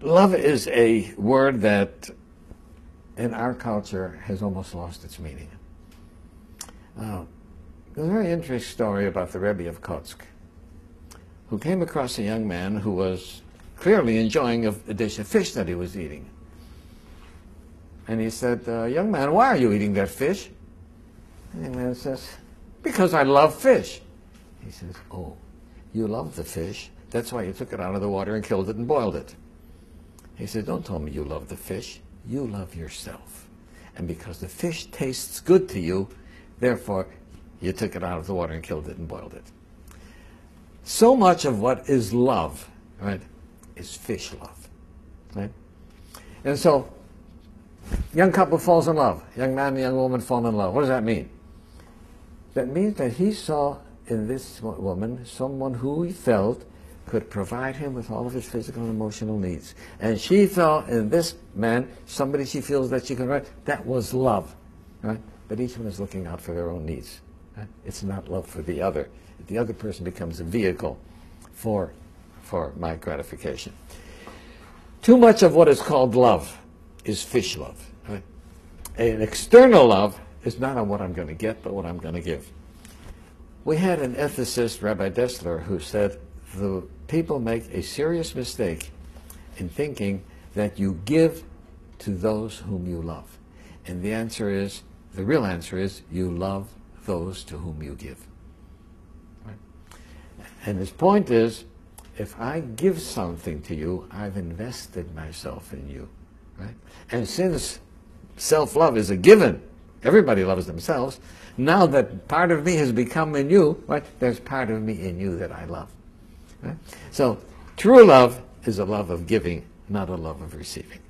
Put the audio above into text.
Love is a word that in our culture has almost lost its meaning. Uh, there's a very interesting story about the Rebbe of Kotsk, who came across a young man who was clearly enjoying a, dish of fish that he was eating. And he said, uh, young man, why are you eating that fish? And the young man says, because I love fish. He says, oh, you love the fish. That's why you took it out of the water and killed it and boiled it. He said, don't tell me you love the fish. You love yourself. And because the fish tastes good to you, therefore you took it out of the water and killed it and boiled it. So much of what is love, right, is fish love. Right? And so, young couple falls in love. Young man and young woman fall in love. What does that mean? That means that he saw in this woman someone who he felt could provide him with all of his physical and emotional needs. And she felt in this man somebody she feels that she can write. That was love. Right? But each one is looking out for their own needs. Right? It's not love for the other. The other person becomes a vehicle for, for my gratification. Too much of what is called love is fish love. Right? An external love is not on what I'm going to get, but what I'm going to give. We had an ethicist, Rabbi Dessler, who said the people make a serious mistake in thinking that you give to those whom you love. And the answer is, the real answer is, you love those to whom you give. Right? And his point is, if I give something to you, I've invested myself in you. Right? And since self-love is a given, everybody loves themselves, now that part of me has become in you, right, there's part of me in you that I love. Right? So true love is a love of giving, not a love of receiving.